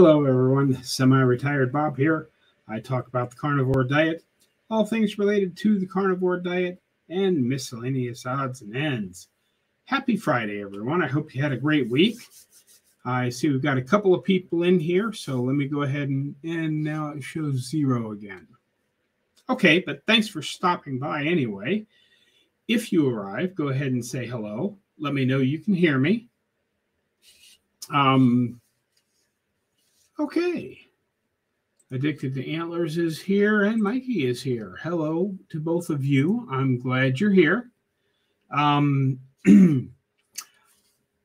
Hello, everyone. Semi retired Bob here. I talk about the carnivore diet, all things related to the carnivore diet, and miscellaneous odds and ends. Happy Friday, everyone. I hope you had a great week. I see we've got a couple of people in here, so let me go ahead and, and now it shows zero again. Okay, but thanks for stopping by anyway. If you arrive, go ahead and say hello. Let me know you can hear me. Um, Okay. Addicted to Antlers is here and Mikey is here. Hello to both of you. I'm glad you're here. Um,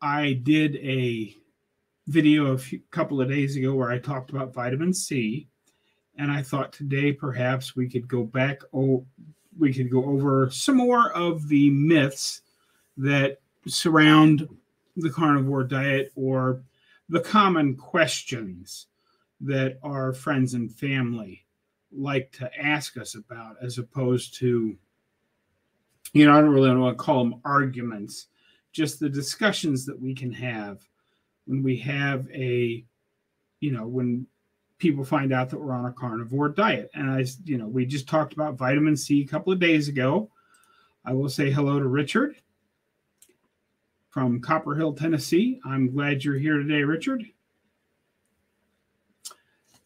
I did a video a few, couple of days ago where I talked about vitamin C, and I thought today perhaps we could go back. Oh, we could go over some more of the myths that surround the carnivore diet or the common questions that our friends and family like to ask us about, as opposed to, you know, I don't really want to call them arguments, just the discussions that we can have when we have a, you know, when people find out that we're on a carnivore diet. And I, you know, we just talked about vitamin C a couple of days ago. I will say hello to Richard from Copper Hill, Tennessee. I'm glad you're here today, Richard.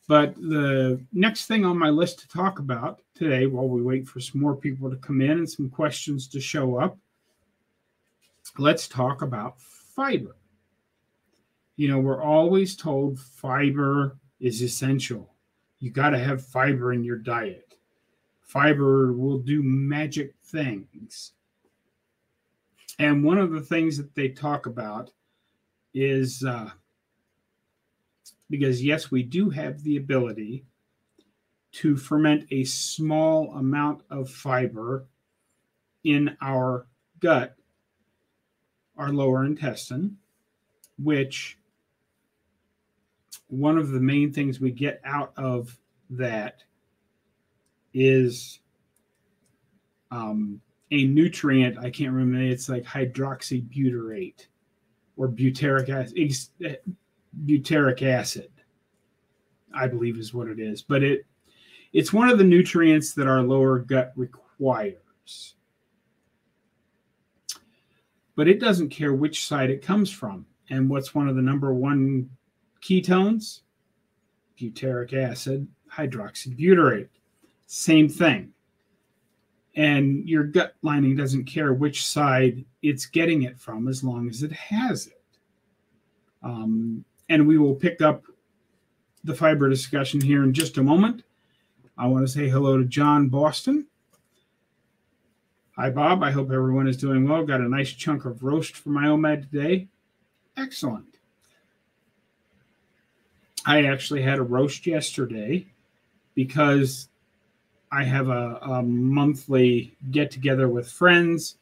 But the next thing on my list to talk about today, while we wait for some more people to come in and some questions to show up, let's talk about fiber. You know, we're always told fiber is essential. You got to have fiber in your diet. Fiber will do magic things. And one of the things that they talk about is uh, because, yes, we do have the ability to ferment a small amount of fiber in our gut, our lower intestine, which one of the main things we get out of that is um, a nutrient. I can't remember. It's like hydroxybutyrate or butyric acid. Eh, butyric acid, I believe, is what it is. But it it's one of the nutrients that our lower gut requires. But it doesn't care which side it comes from. And what's one of the number one ketones? Butyric acid, hydroxybutyrate. Same thing and your gut lining doesn't care which side it's getting it from as long as it has it. Um, and we will pick up the fiber discussion here in just a moment. I want to say hello to John Boston. Hi, Bob. I hope everyone is doing well. Got a nice chunk of roast for my OMAD today. Excellent. I actually had a roast yesterday because I have a, a monthly get together with friends,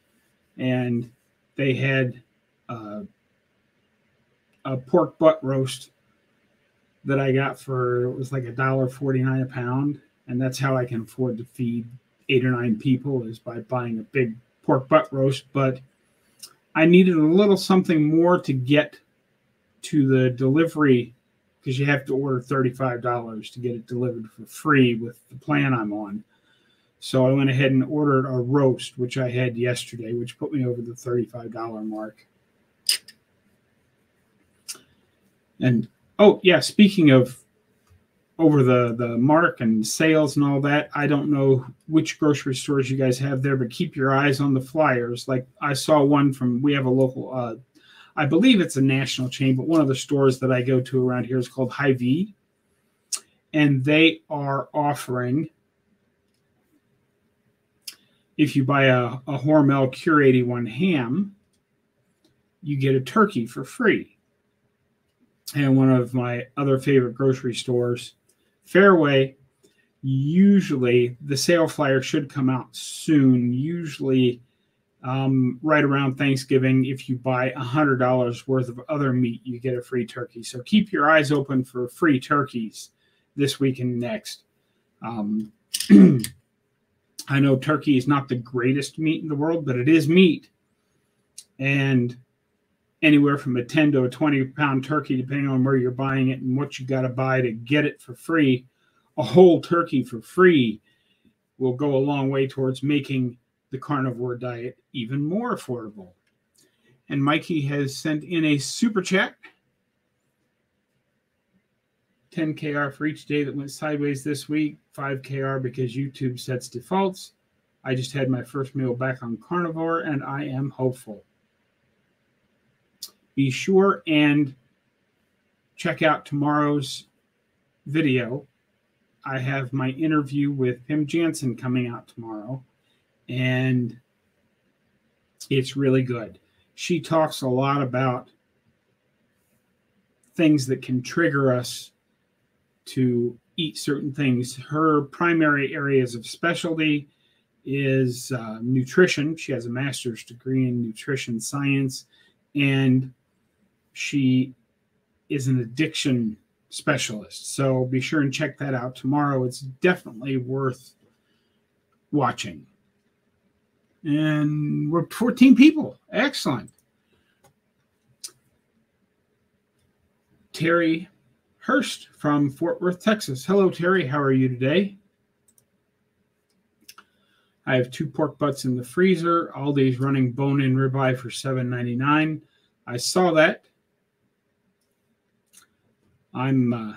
and they had uh, a pork butt roast that I got for it was like a dollar forty nine a pound, and that's how I can afford to feed eight or nine people is by buying a big pork butt roast. But I needed a little something more to get to the delivery because you have to order $35 to get it delivered for free with the plan I'm on. So I went ahead and ordered a roast, which I had yesterday, which put me over the $35 mark. And oh yeah, speaking of over the the mark and sales and all that, I don't know which grocery stores you guys have there, but keep your eyes on the flyers. Like I saw one from we have a local uh, I believe it's a national chain, but one of the stores that I go to around here is called Hy-Vee. And they are offering, if you buy a, a Hormel Cure 81 ham, you get a turkey for free. And one of my other favorite grocery stores, Fairway, usually the sale flyer should come out soon. Usually um, right around Thanksgiving, if you buy $100 worth of other meat, you get a free turkey. So keep your eyes open for free turkeys this week and next. Um, I know turkey is not the greatest meat in the world, but it is meat. And anywhere from a 10 to a 20 pound turkey, depending on where you're buying it and what you got to buy to get it for free. A whole turkey for free will go a long way towards making the carnivore diet even more affordable. And Mikey has sent in a super chat 10 KR for each day that went sideways this week, 5 KR because YouTube sets defaults. I just had my first meal back on carnivore and I am hopeful. Be sure and check out tomorrow's video. I have my interview with Pim Jansen coming out tomorrow, and it's really good. She talks a lot about things that can trigger us to eat certain things. Her primary areas of specialty is uh, nutrition. She has a master's degree in nutrition science, and she is an addiction specialist. So be sure and check that out tomorrow. It's definitely worth watching. And we're 14 people. Excellent. Terry Hurst from Fort Worth, Texas. Hello, Terry. How are you today? I have two pork butts in the freezer. Aldi's running bone in ribeye for $7.99. I saw that. I'm uh,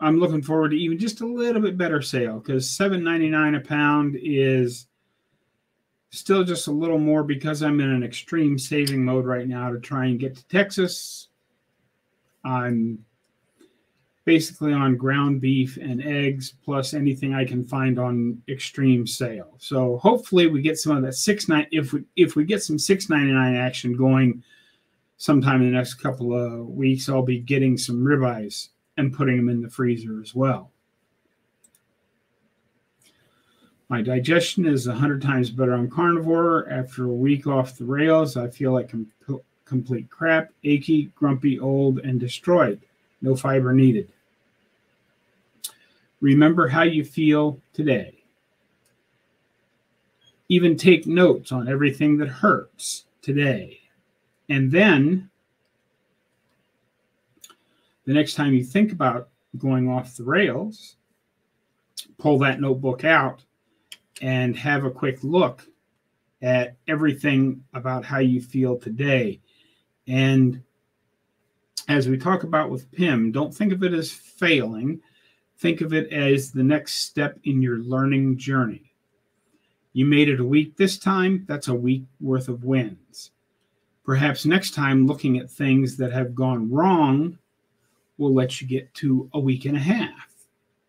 I'm looking forward to even just a little bit better sale because $7.99 a pound is still just a little more because I'm in an extreme saving mode right now to try and get to Texas. I'm basically on ground beef and eggs plus anything I can find on extreme sale. So hopefully we get some of that six nine if we if we get some six ninety nine action going sometime in the next couple of weeks, I'll be getting some ribeyes and putting them in the freezer as well. My digestion is 100 times better on carnivore. After a week off the rails, I feel like com- complete crap, achy, grumpy, old, and destroyed. No fiber needed. Remember how you feel today. Even take notes on everything that hurts today. And then the next time you think about going off the rails, pull that notebook out and have a quick look at everything about how you feel today. And as we talk about with PIM, don't think of it as failing. Think of it as the next step in your learning journey. You made it a week this time, that's a week worth of wins. Perhaps next time, looking at things that have gone wrong will let you get to a week and a half.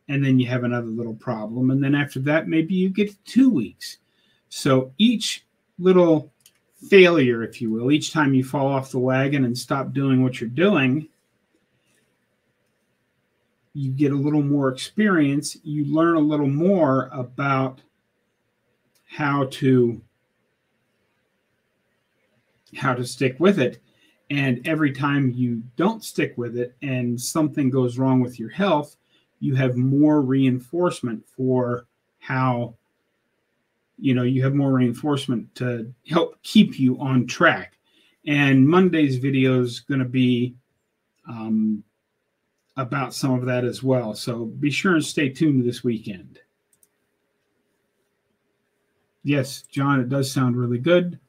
And then you have another little problem. And then after that, maybe you get two weeks. So each little failure, if you will, each time you fall off the wagon and stop doing what you're doing, you get a little more experience. You learn a little more about how to how to stick with it. And every time you don't stick with it and something goes wrong with your health, you have more reinforcement for how, you know, you have more reinforcement to help keep you on track. And Monday's video is going to be um, about some of that as well. So be sure and stay tuned this weekend. Yes, John, it does sound really good.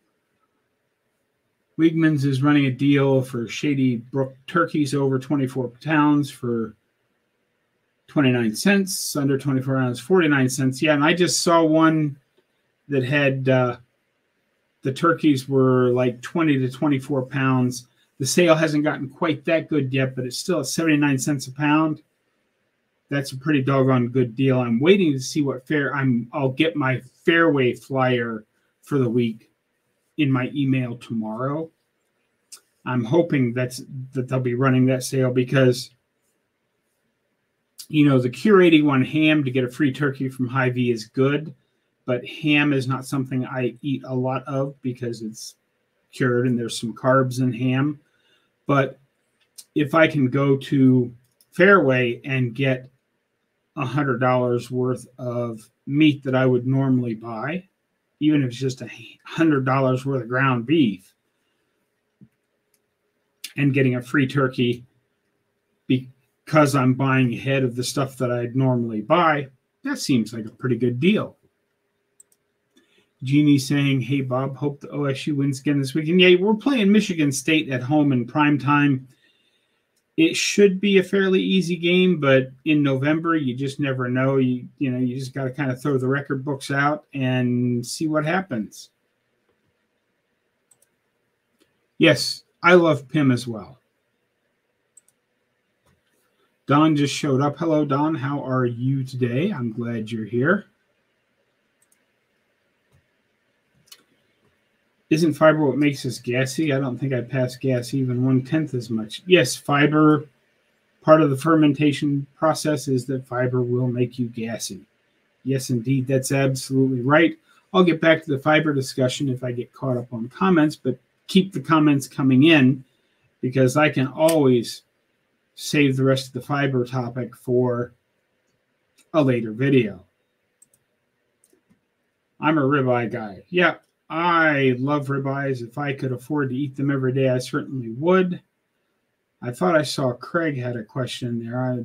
Wegmans is running a deal for Shady Brook turkeys over 24 pounds for 29 cents, under 24 ounces, 49 cents. Yeah, and I just saw one that had uh, the turkeys were like 20 to 24 pounds. The sale hasn't gotten quite that good yet, but it's still at 79 cents a pound. That's a pretty doggone good deal. I'm waiting to see what fair I'm I'll get my fairway flyer for the week in my email tomorrow. I'm hoping that's that they'll be running that sale because you know the Cure 81 ham to get a free turkey from Hy-Vee is good, but ham is not something I eat a lot of because it's cured and there's some carbs in ham. But if I can go to Fairway and get a hundred dollars worth of meat that I would normally buy, even if it's just a hundred dollars worth of ground beef, and getting a free turkey because I'm buying ahead of the stuff that I'd normally buy, that seems like a pretty good deal. Jeannie saying, Hey, Bob, hope the OSU wins again this weekend. Yeah, we're playing Michigan State at home in prime time. It should be a fairly easy game, but in November, you just never know. You, you know, you just got to kind of throw the record books out and see what happens. Yes, I love Pim as well. Don just showed up. Hello, Don. How are you today? I'm glad you're here. Isn't fiber what makes us gassy? I don't think I pass gas even one tenth as much. Yes, fiber, part of the fermentation process is that fiber will make you gassy. Yes, indeed, that's absolutely right. I'll get back to the fiber discussion if I get caught up on comments, but keep the comments coming in because I can always save the rest of the fiber topic for a later video. I'm a ribeye guy. Yeah, I love ribeyes. If I could afford to eat them every day, I certainly would. I thought I saw Craig had a question there. I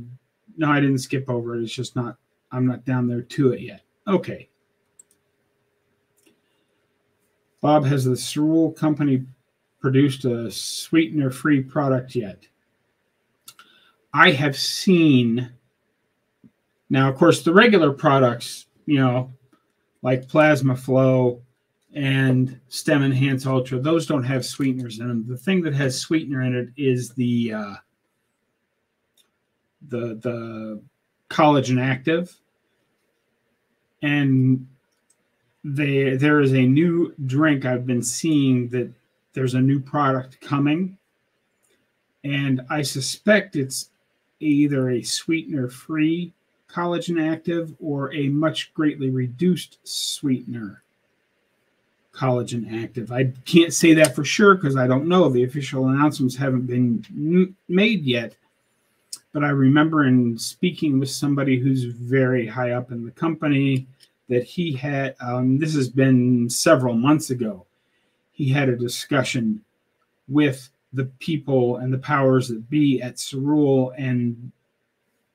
no, I didn't skip over it. It's just not I'm not down there to it yet. Okay. Bob, has the Cerule company produced a sweetener free product yet? I have seen. Now, of course, the regular products, you know, like Plasma Flow and Stem Enhance Ultra, those don't have sweeteners in them. The thing that has sweetener in it is the uh, the the collagen active, and they there is a new drink I've been seeing that there's a new product coming, and I suspect it's either a sweetener free collagen active or a much greatly reduced sweetener collagen active. I can't say that for sure because I don't know. The official announcements haven't been made yet. But I remember in speaking with somebody who's very high up in the company that he had, um, this has been several months ago, he had a discussion with the people and the powers that be at Cerule, and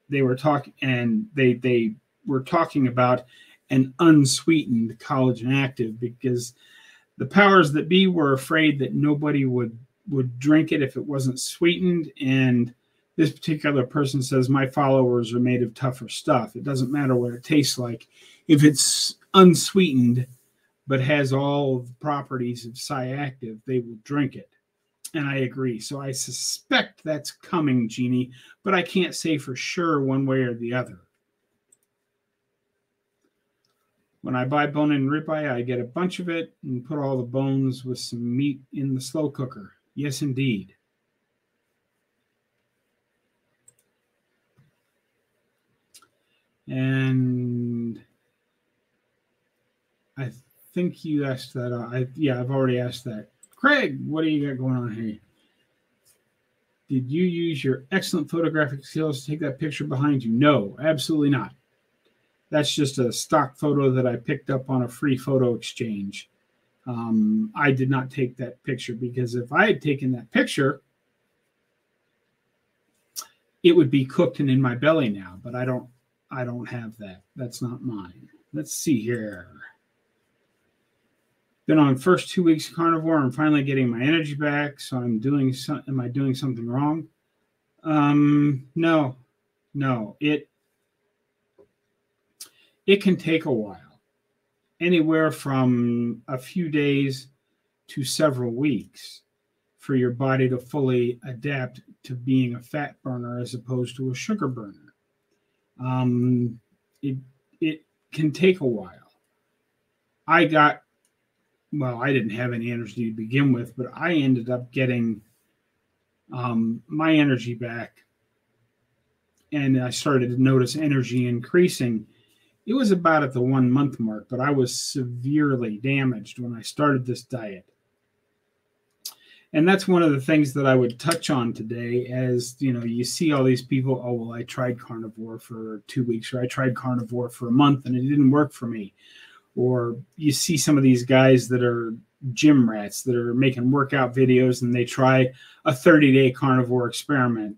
they were talking, and they they were talking about an unsweetened collagen active because the powers that be were afraid that nobody would would drink it if it wasn't sweetened. And this particular person says my followers are made of tougher stuff. It doesn't matter what it tastes like. If it's unsweetened but has all the properties of Active, they will drink it and i agree so i suspect that's coming jeannie but i can't say for sure one way or the other When I buy bone and ribeye, I get a bunch of it and put all the bones with some meat in the slow cooker. Yes, indeed. And I think you asked that. Uh, I yeah, I've already asked that. Craig, what do you got going on here? Did you use your excellent photographic skills to take that picture behind you? No, absolutely not. That's just a stock photo that I picked up on a free photo exchange. Um, I did not take that picture because if I had taken that picture, it would be cooked and in my belly now. But I don't. I don't have that. That's not mine. Let's see here. Been on first two weeks of carnivore. I'm finally getting my energy back. So I'm doing. So, am I doing something wrong? Um, no, no. It it can take a while, anywhere from a few days to several weeks for your body to fully adapt to being a fat burner as opposed to a sugar burner. Um, it it can take a while. I got well, I didn't have any energy to begin with, but I ended up getting um, my energy back, and I started to notice energy increasing it was about at the one month mark, but I was severely damaged when I started this diet. And that's one of the things that I would touch on today as you know, you see all these people, oh, well, I tried carnivore for two weeks, or I tried carnivore for a month and it didn't work for me. Or you see some of these guys that are gym rats that are making workout videos and they try a 30 day carnivore experiment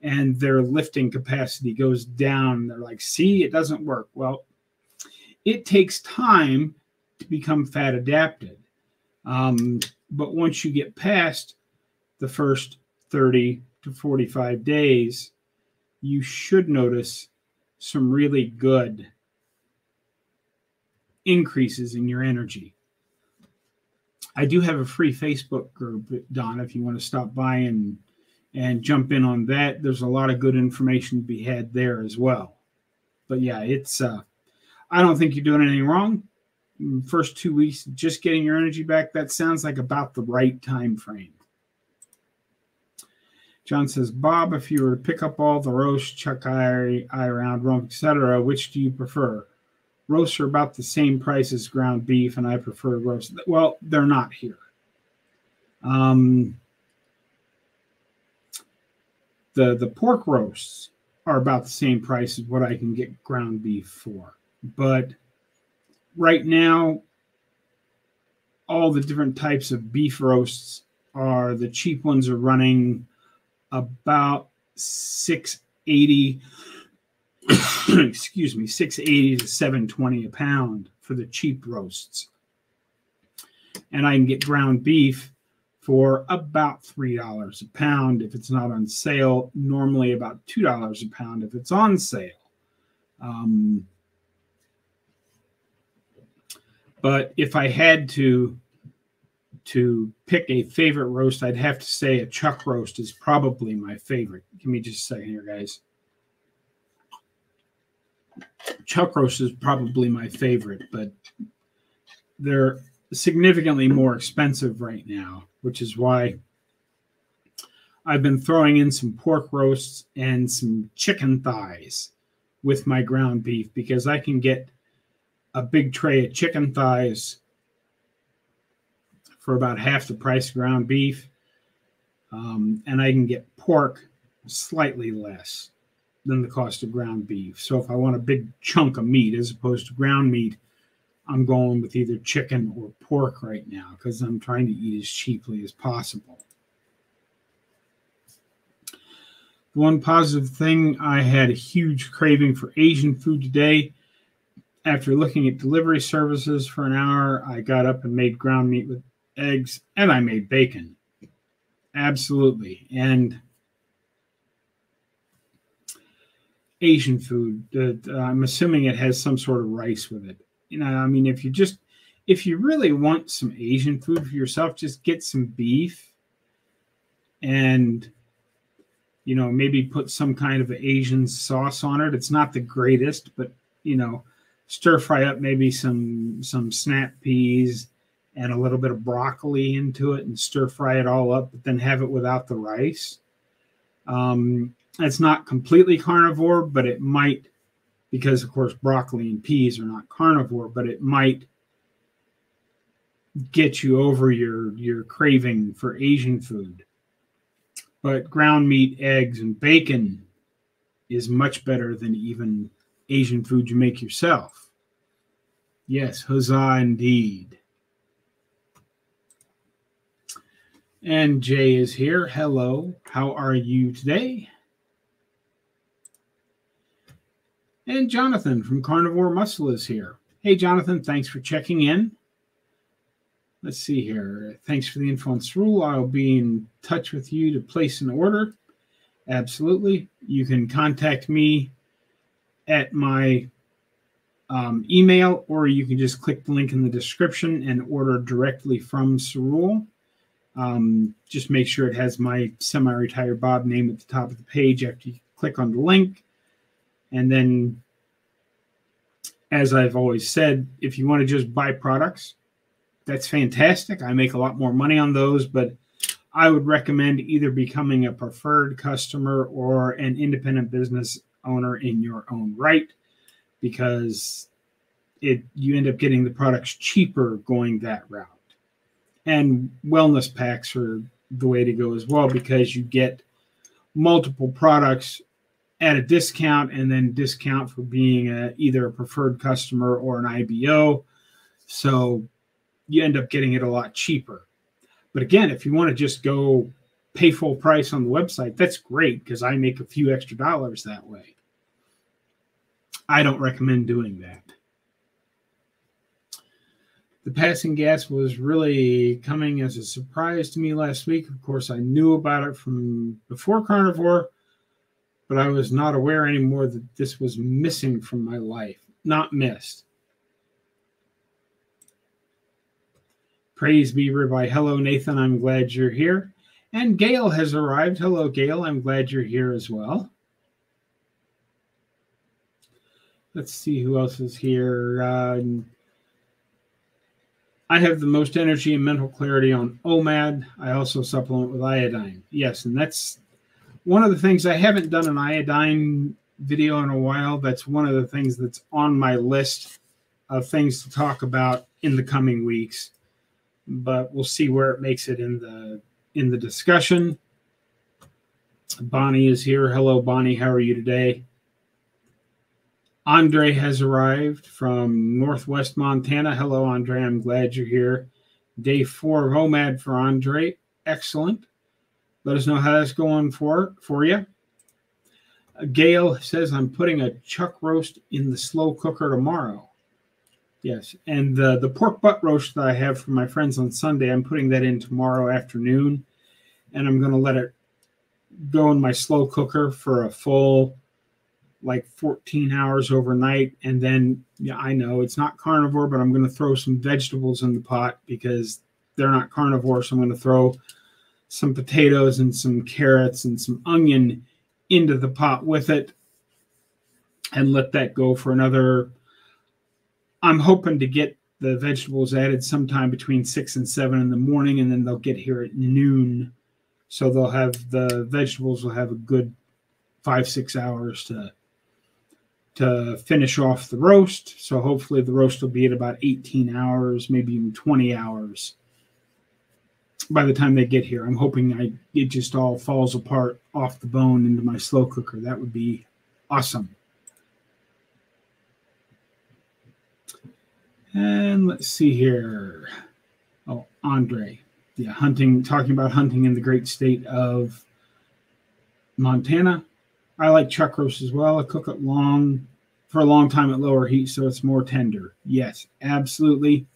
and their lifting capacity goes down. They're like, see, it doesn't work. Well, it takes time to become fat adapted. Um, but once you get past the first 30 to 45 days, you should notice some really good increases in your energy. I do have a free Facebook group, Don, if you want to stop by and and jump in on that. There's a lot of good information to be had there as well. But yeah, it's uh I don't think you're doing anything wrong. First two weeks, just getting your energy back, that sounds like about the right time frame. John says, Bob, if you were to pick up all the roast, chuck eye, eye round, rump, etc., which do you prefer? Roasts are about the same price as ground beef, and I prefer roast. Well, they're not here. Um, the the pork roasts are about the same price as what I can get ground beef for. But right now, all the different types of beef roasts are the cheap ones are running about 680 excuse me 680 to 720 a pound for the cheap roasts and i can get ground beef for about three dollars a pound if it's not on sale normally about two dollars a pound if it's on sale um, but if i had to to pick a favorite roast, I'd have to say a chuck roast is probably my favorite. Give me just a second here, guys. Chuck roast is probably my favorite, but they're significantly more expensive right now, which is why I've been throwing in some pork roasts and some chicken thighs with my ground beef because I can get a big tray of chicken thighs for about half the price of ground beef. Um, and I can get pork slightly less than the cost of ground beef. So if I want a big chunk of meat as opposed to ground meat, I'm going with either chicken or pork right now because I'm trying to eat as cheaply as possible. The one positive thing I had a huge craving for Asian food today. After looking at delivery services for an hour, I got up and made ground meat with eggs, and I made bacon. Absolutely. And Asian food, uh, I'm assuming it has some sort of rice with it. You know, I mean, if you just, if you really want some Asian food for yourself, just get some beef and, you know, maybe put some kind of Asian sauce on it. It's not the greatest, but, you know, stir fry up maybe some some snap peas and a little bit of broccoli into it and stir fry it all up, but then have it without the rice. Um, it's not completely carnivore, but it might, because of course broccoli and peas are not carnivore, but it might get you over your your craving for Asian food. But ground meat, eggs, and bacon is much better than even Asian food you make yourself. Yes, huzzah indeed. And Jay is here. Hello. How are you today? And Jonathan from Carnivore Muscle is here. Hey, Jonathan, thanks for checking in. Let's see here. Thanks for the info on rule. I'll be in touch with you to place an order. Absolutely. You can contact me at my um, email, or you can just click the link in the description and order directly from Cerule. Um, just make sure it has my semi-retired Bob name at the top of the page after you click on the link. And then, as I've always said, if you want to just buy products, that's fantastic. I make a lot more money on those, but I would recommend either becoming a preferred customer or an independent business owner in your own right because it you end up getting the products cheaper going that route and wellness packs are the way to go as well because you get multiple products at a discount and then discount for being a, either a preferred customer or an IBO. So you end up getting it a lot cheaper. But again, if you want to just go pay full price on the website, that's great because I make a few extra dollars that way. I don't recommend doing that. The passing gas was really coming as a surprise to me last week. Of course, I knew about it from before carnivore, but I was not aware anymore that this was missing from my life. Not missed. Praise be by hello, Nathan. I'm glad you're here. And Gail has arrived. Hello, Gail. I'm glad you're here as well. Let's see who else is here. Uh, I have the most energy and mental clarity on OMAD. I also supplement with iodine. Yes, and that's one of the things I haven't done an iodine video in a while. That's one of the things that's on my list of things to talk about in the coming weeks. But we'll see where it makes it in the in the discussion. Bonnie is here. Hello, Bonnie. How are you today? Andre has arrived from Northwest Montana. Hello, Andre. I'm glad you're here. Day four of OMAD for Andre. Excellent. Let us know how that's going for, for you. Uh, Gail says, I'm putting a chuck roast in the slow cooker tomorrow. Yes. And the, the pork butt roast that I have for my friends on Sunday, I'm putting that in tomorrow afternoon. And I'm going to let it go in my slow cooker for a full like 14 hours overnight. And then, yeah, I know it's not carnivore, but I'm going to throw some vegetables in the pot because they're not carnivore. So I'm going to throw some potatoes and some carrots and some onion into the pot with it and let that go for another. I'm hoping to get the vegetables added sometime between six and seven in the morning, and then they'll get here at noon. So they'll have the vegetables will have a good five, six hours to to finish off the roast. So hopefully the roast will be at about 18 hours, maybe even 20 hours by the time they get here. I'm hoping I it just all falls apart off the bone into my slow cooker. That would be awesome. And let's see here. Oh, Andre. Yeah, hunting, talking about hunting in the great state of Montana. I like chuck roast as well. I cook it long for a long time at lower heat, so it's more tender. Yes, absolutely.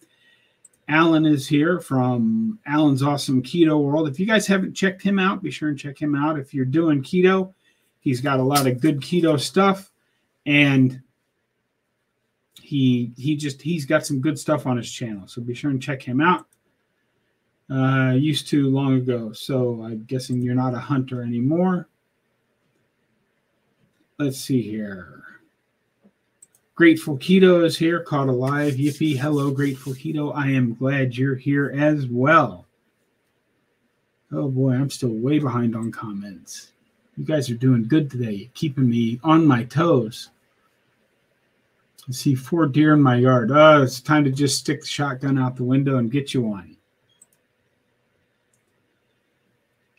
Alan is here from Alan's Awesome Keto World. If you guys haven't checked him out, be sure and check him out. If you're doing keto, he's got a lot of good keto stuff, and he he just he's got some good stuff on his channel. So be sure and check him out. Uh, used to long ago, so I'm guessing you're not a hunter anymore let's see here. Grateful Keto is here, caught alive. Yippee. Hello, Grateful Keto. I am glad you're here as well. Oh boy, I'm still way behind on comments. You guys are doing good today, keeping me on my toes. I see four deer in my yard. Oh, it's time to just stick the shotgun out the window and get you one.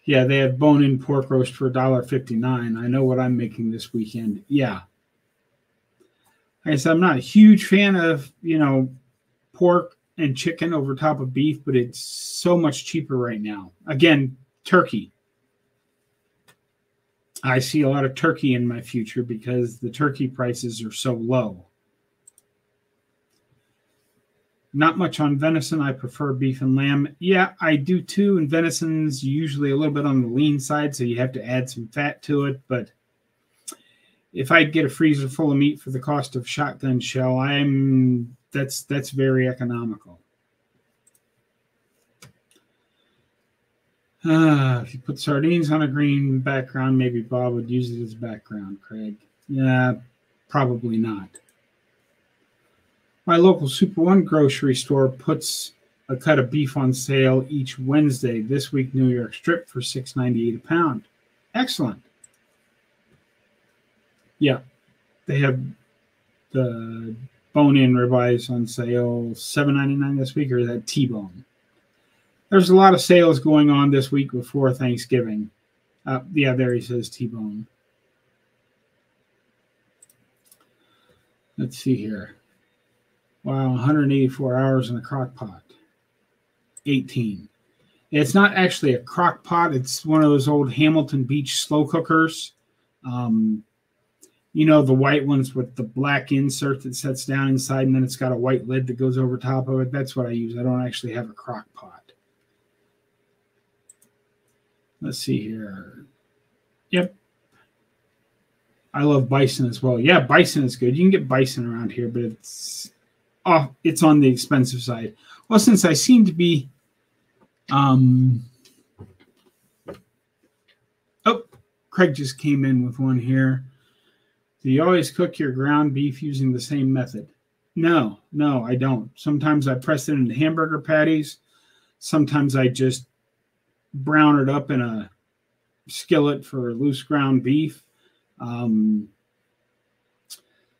Yeah, they have bone in pork roast for $1.59. I know what I'm making this weekend. Yeah. I said, I'm not a huge fan of, you know, pork and chicken over top of beef, but it's so much cheaper right now. Again, turkey. I see a lot of turkey in my future because the turkey prices are so low. Not much on venison. I prefer beef and lamb. Yeah, I do too. And venison's usually a little bit on the lean side, so you have to add some fat to it. But if I get a freezer full of meat for the cost of shotgun shell, I'm that's that's very economical. Uh, if you put sardines on a green background, maybe Bob would use it as background, Craig. Yeah, probably not. My local Super One grocery store puts a cut of beef on sale each Wednesday. This week, New York strip for six ninety eight a pound. Excellent. Yeah, they have the bone-in ribeyes on sale seven ninety nine this week, or that T-bone? There's a lot of sales going on this week before Thanksgiving. Uh, yeah, there he says T-bone. Let's see here. Wow, 184 hours in a crock pot. 18. It's not actually a crock pot. It's one of those old Hamilton Beach slow cookers. Um, you know, the white ones with the black insert that sets down inside, and then it's got a white lid that goes over top of it. That's what I use. I don't actually have a crock pot. Let's see here. Yep. I love bison as well. Yeah, bison is good. You can get bison around here, but it's oh, it's on the expensive side. Well, since I seem to be um Oh, Craig just came in with one here. Do you always cook your ground beef using the same method? No, no, I don't. Sometimes I press it into hamburger patties. Sometimes I just brown it up in a skillet for loose ground beef. Um,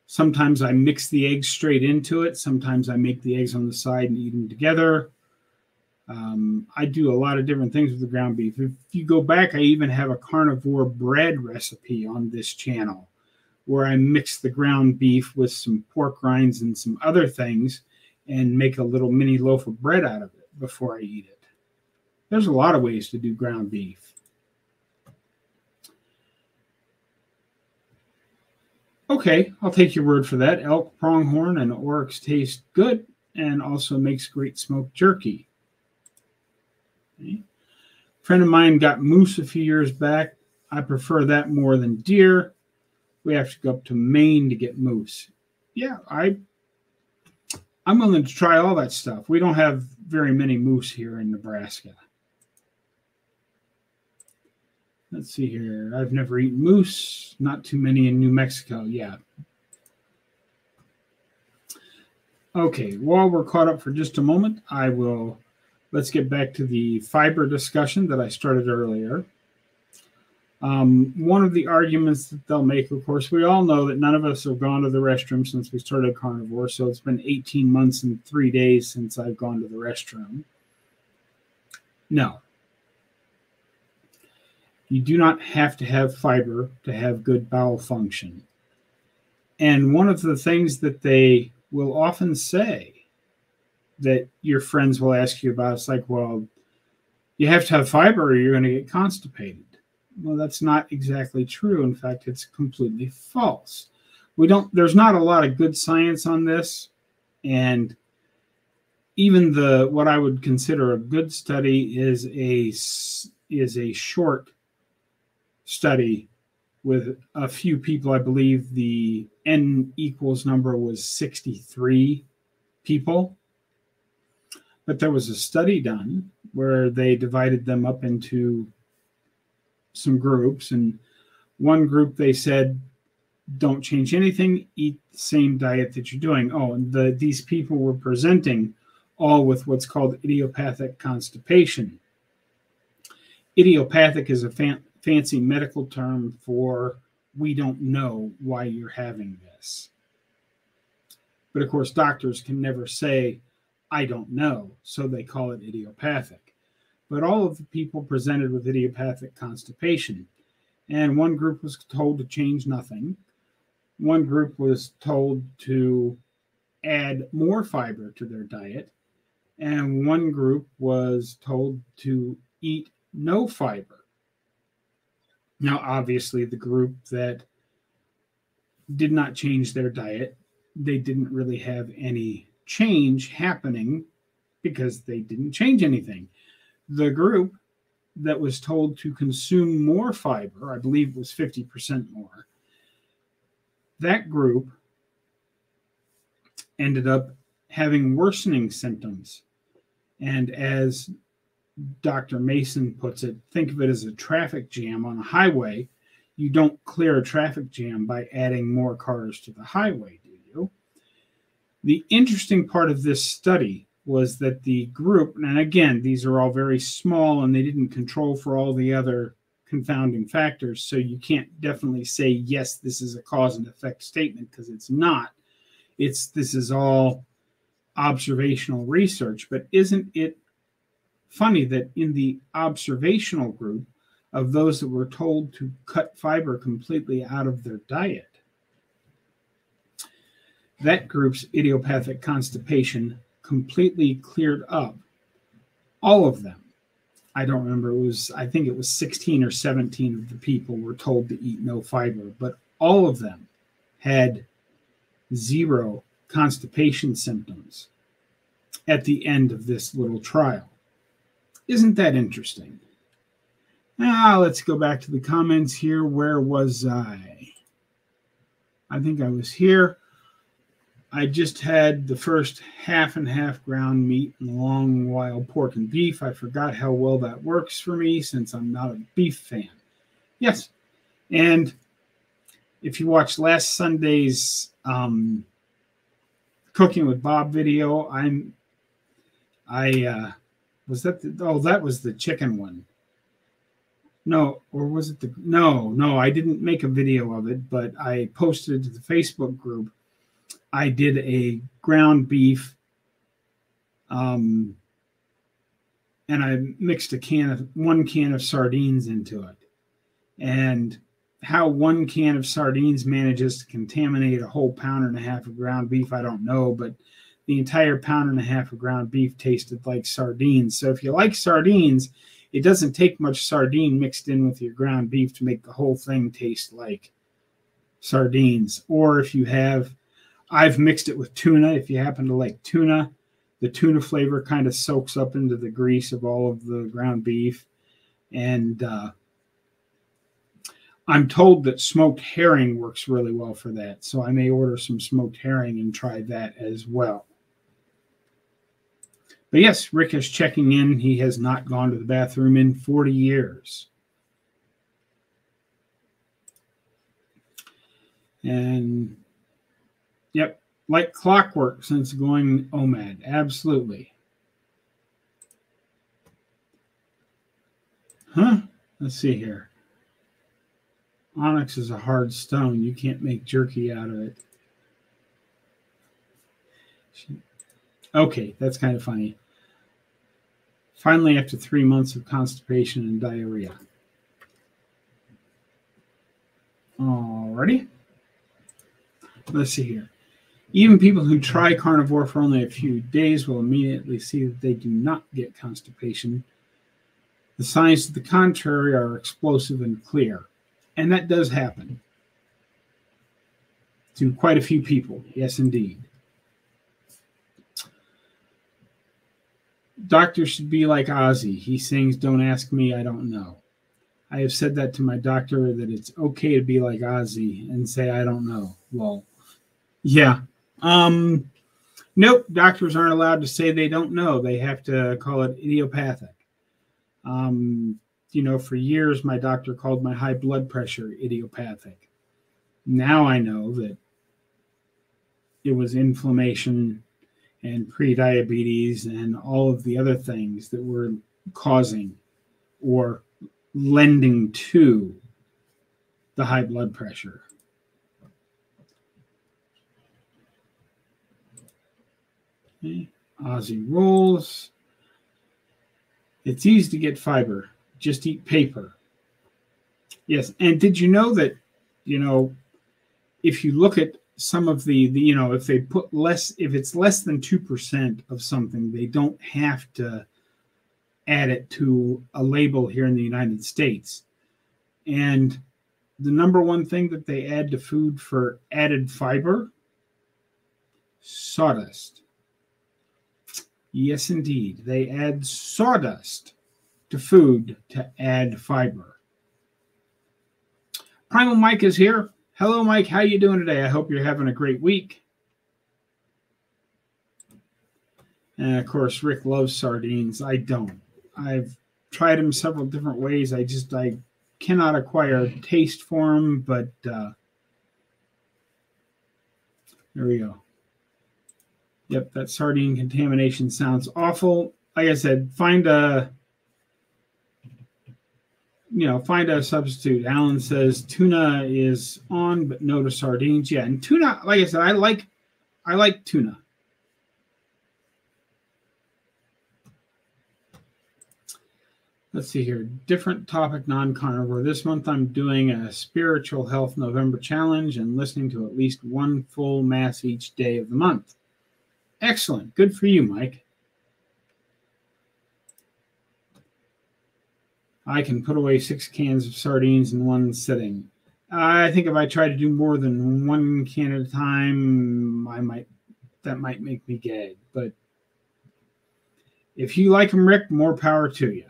sometimes I mix the eggs straight into it. Sometimes I make the eggs on the side and eat them together. Um, I do a lot of different things with the ground beef. If you go back, I even have a carnivore bread recipe on this channel where I mix the ground beef with some pork rinds and some other things and make a little mini loaf of bread out of it before I eat it. There's a lot of ways to do ground beef. Okay, I'll take your word for that. Elk, pronghorn, and oryx taste good and also makes great smoked jerky. Okay. A friend of mine got moose a few years back. I prefer that more than deer we have to go up to Maine to get moose. Yeah, I I'm willing to try all that stuff. We don't have very many moose here in Nebraska. Let's see here. I've never eaten moose. Not too many in New Mexico. Yeah. Okay, while we're caught up for just a moment, I will let's get back to the fiber discussion that I started earlier. Um, one of the arguments that they'll make, of course, we all know that none of us have gone to the restroom since we started carnivore. So it's been 18 months and three days since I've gone to the restroom. No. You do not have to have fiber to have good bowel function. And one of the things that they will often say that your friends will ask you about is like, well, you have to have fiber or you're going to get constipated well, that's not exactly true. In fact, it's completely false. We don't, there's not a lot of good science on this. And even the, what I would consider a good study is a, is a short study with a few people. I believe the N equals number was 63 people. But there was a study done where they divided them up into some groups, and one group they said, "Don't change anything. Eat the same diet that you're doing." Oh, and the, these people were presenting all with what's called idiopathic constipation. Idiopathic is a fan, fancy medical term for we don't know why you're having this. But of course, doctors can never say, I don't know, so they call it idiopathic but all of the people presented with idiopathic constipation. And one group was told to change nothing. One group was told to add more fiber to their diet. And one group was told to eat no fiber. Now, obviously, the group that did not change their diet, they didn't really have any change happening because they didn't change anything the group that was told to consume more fiber, I believe it was 50% more, that group ended up having worsening symptoms. And as Dr. Mason puts it, think of it as a traffic jam on a highway. You don't clear a traffic jam by adding more cars to the highway, do you? The interesting part of this study was that the group, and again, these are all very small and they didn't control for all the other confounding factors. So you can't definitely say, yes, this is a cause and effect statement because it's not. It's this is all observational research. But isn't it funny that in the observational group of those that were told to cut fiber completely out of their diet, that group's idiopathic constipation completely cleared up all of them. I don't remember. It was, I think it was 16 or 17 of the people were told to eat no fiber, but all of them had zero constipation symptoms at the end of this little trial. Isn't that interesting? Now let's go back to the comments here. Where was I? I think I was here. I just had the first half and half ground meat and long wild pork and beef. I forgot how well that works for me since I'm not a beef fan. Yes. And if you watched last Sunday's um, cooking with Bob video, I'm I uh was that the, oh that was the chicken one. No, or was it the no, no, I didn't make a video of it, but I posted it to the Facebook group I did a ground beef, um, and I mixed a can of one can of sardines into it, and how one can of sardines manages to contaminate a whole pound and a half of ground beef, I don't know, but the entire pound and a half of ground beef tasted like sardines. So if you like sardines, it doesn't take much sardine mixed in with your ground beef to make the whole thing taste like sardines. Or if you have I've mixed it with tuna. If you happen to like tuna, the tuna flavor kind of soaks up into the grease of all of the ground beef. And uh, I'm told that smoked herring works really well for that. So I may order some smoked herring and try that as well. But yes, Rick is checking in. He has not gone to the bathroom in 40 years. And Yep, like clockwork since going OMAD. Absolutely. Huh? Let's see here. Onyx is a hard stone. You can't make jerky out of it. Okay, that's kind of funny. Finally, after three months of constipation and diarrhea. Alrighty. Let's see here. Even people who try carnivore for only a few days will immediately see that they do not get constipation. The signs to the contrary are explosive and clear. And that does happen to quite a few people. Yes, indeed. Doctors should be like Ozzy. He sings, Don't ask me, I don't know. I have said that to my doctor that it's okay to be like Ozzy and say, I don't know. Well, yeah, um, nope, doctors aren't allowed to say they don't know. They have to call it idiopathic. Um, you know, for years, my doctor called my high blood pressure idiopathic. Now I know that it was inflammation and prediabetes and all of the other things that were causing or lending to the high blood pressure. Okay. Ozzy rolls. It's easy to get fiber. Just eat paper. Yes. And did you know that, you know, if you look at some of the, the you know, if they put less, if it's less than 2% of something, they don't have to add it to a label here in the United States. And the number one thing that they add to food for added fiber sawdust. Yes, indeed. They add sawdust to food to add fiber. Primal Mike is here. Hello, Mike. How you doing today? I hope you're having a great week. And of course, Rick loves sardines. I don't. I've tried them several different ways. I just I cannot acquire a taste for them. But uh, there we go. Yep, that sardine contamination sounds awful. Like I said, find a you know, find a substitute. Alan says tuna is on, but no to sardines. Yeah, and tuna, like I said, I like I like tuna. Let's see here. Different topic, non carnivore. This month I'm doing a spiritual health November challenge and listening to at least one full mass each day of the month. Excellent. Good for you, Mike. I can put away six cans of sardines in one sitting. I think if I try to do more than one can at a time, I might that might make me gag. But if you like them, Rick, more power to you.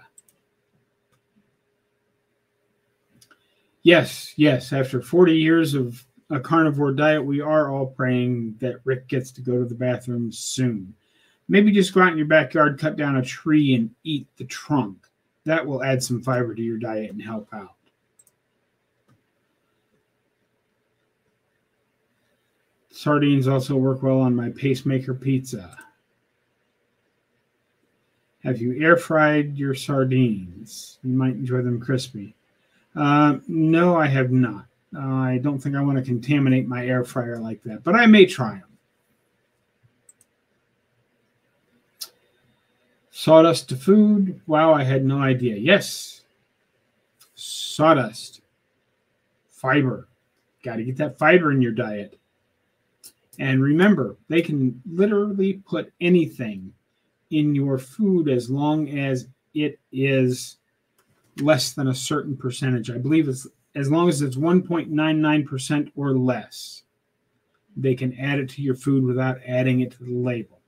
Yes, yes. After 40 years of a carnivore diet, we are all praying that Rick gets to go to the bathroom soon. Maybe just go out in your backyard, cut down a tree, and eat the trunk. That will add some fiber to your diet and help out. Sardines also work well on my pacemaker pizza. Have you air fried your sardines? You might enjoy them crispy. Uh, no, I have not. Uh, I don't think I want to contaminate my air fryer like that, but I may try them. Sawdust to food. Wow, I had no idea. Yes, sawdust, fiber. Got to get that fiber in your diet. And remember, they can literally put anything in your food as long as it is less than a certain percentage. I believe it's as long as it's 1.99% or less, they can add it to your food without adding it to the label.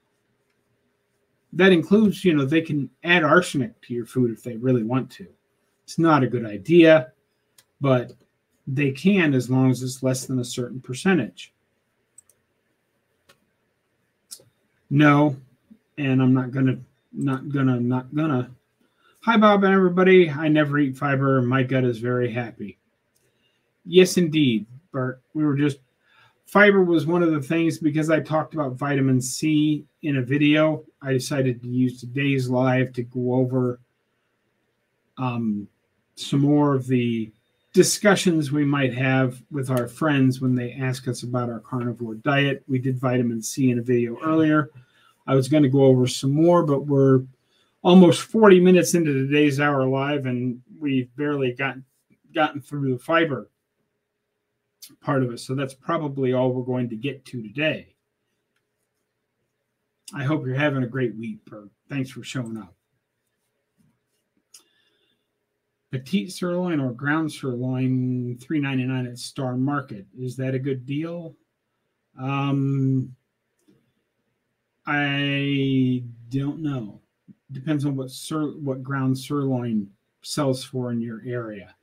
That includes, you know, they can add arsenic to your food if they really want to. It's not a good idea, but they can as long as it's less than a certain percentage. No, and I'm not gonna, not gonna, not gonna Hi, Bob and everybody. I never eat fiber. My gut is very happy. Yes, indeed, Bert. We were just, fiber was one of the things because I talked about vitamin C in a video. I decided to use today's live to go over um, some more of the discussions we might have with our friends when they ask us about our carnivore diet. We did vitamin C in a video earlier. I was going to go over some more, but we're almost 40 minutes into today's hour live, and we've barely gotten gotten through the fiber part of it. So that's probably all we're going to get to today. I hope you're having a great week, Bert. Thanks for showing up. Petite sirloin or ground sirloin, three ninety nine at Star Market. Is that a good deal? Um, I don't know depends on what sir, what ground sirloin sells for in your area.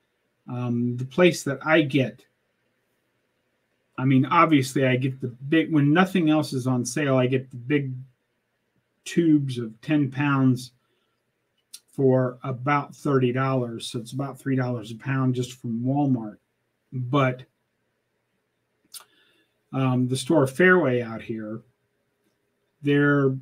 Um, the place that I get, I mean, obviously, I get the big when nothing else is on sale. I get the big tubes of ten pounds for about thirty dollars. So it's about three dollars a pound just from Walmart. But um, the store Fairway out here, they're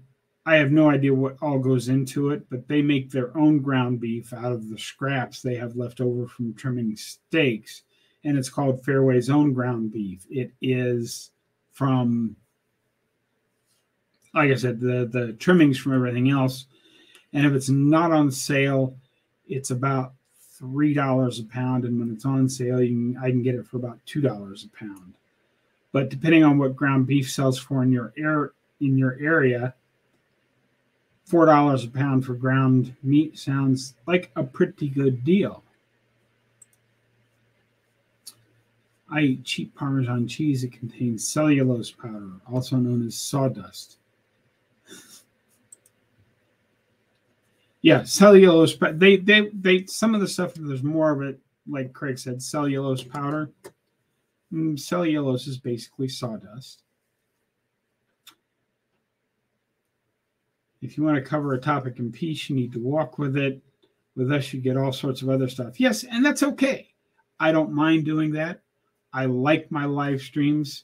I have no idea what all goes into it, but they make their own ground beef out of the scraps they have left over from trimming steaks, and it's called Fairway's Own Ground Beef. It is from, like I said, the the trimmings from everything else, and if it's not on sale, it's about three dollars a pound, and when it's on sale, can, I can get it for about two dollars a pound. But depending on what ground beef sells for in your air in your area four dollars a pound for ground meat sounds like a pretty good deal. I eat cheap Parmesan cheese that contains cellulose powder, also known as sawdust. yeah, cellulose. But they, they, they. Some of the stuff there's more of it, like Craig said, cellulose powder. Mm, cellulose is basically sawdust. If you want to cover a topic in peace, you need to walk with it. With us, you get all sorts of other stuff. Yes, and that's okay. I don't mind doing that. I like my live streams.